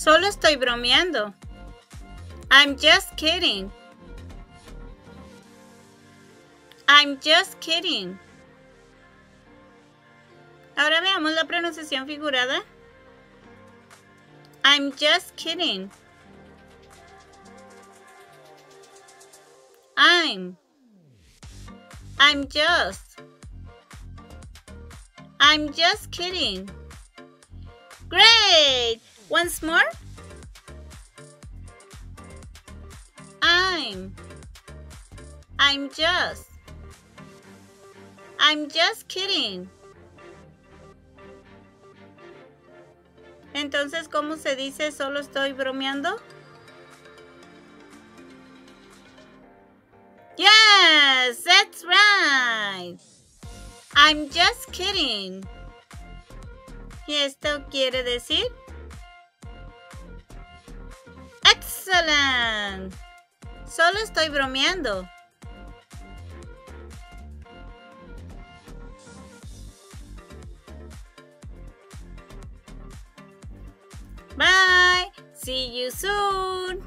Solo estoy bromeando. I'm just kidding. I'm just kidding. Ahora veamos la pronunciación figurada. I'm just kidding. I'm. I'm just. I'm just kidding. Great! Once more. I'm. I'm just. I'm just kidding. Entonces, ¿cómo se dice solo estoy bromeando? Yes, that's right. I'm just kidding. ¿Y esto quiere decir? Solo estoy bromeando. Bye. See you soon.